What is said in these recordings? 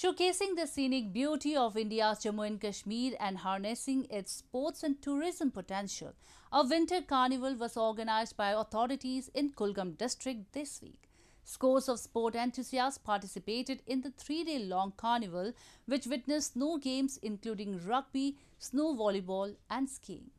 Showcasing the scenic beauty of India's Jammu and Kashmir and harnessing its sports and tourism potential, a winter carnival was organized by authorities in Kulgam district this week. Scores of sport enthusiasts participated in the three day long carnival, which witnessed snow games including rugby, snow volleyball, and skiing.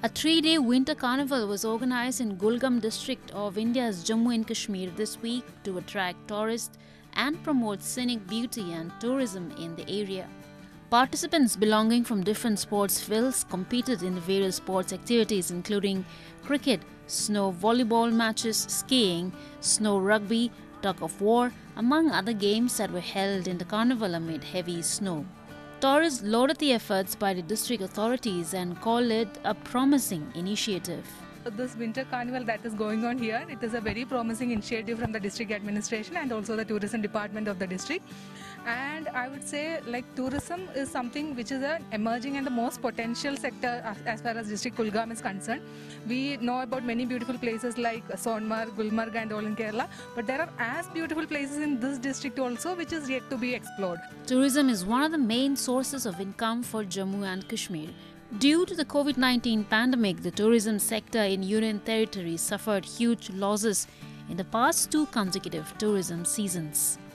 A three-day winter carnival was organized in Kulgam district of India's Jammu and Kashmir this week to attract tourists and promote scenic beauty and tourism in the area. Participants belonging from different sports fields competed in the various sports activities including cricket, snow volleyball matches, skiing, snow rugby, tug of war, among other games that were held in the carnival amid heavy snow. Tourists lauded the efforts by the district authorities and called it a promising initiative. This winter carnival that is going on here, it is a very promising initiative from the district administration and also the tourism department of the district. And I would say like tourism is something which is an emerging and the most potential sector as far as district Kulgam is concerned. We know about many beautiful places like Sonmarg, Gulmarg and all in Kerala, but there are as beautiful places in this district also which is yet to be explored. Tourism is one of the main sources of income for Jammu and Kashmir. Due to the COVID 19 pandemic, the tourism sector in Union Territory suffered huge losses in the past two consecutive tourism seasons.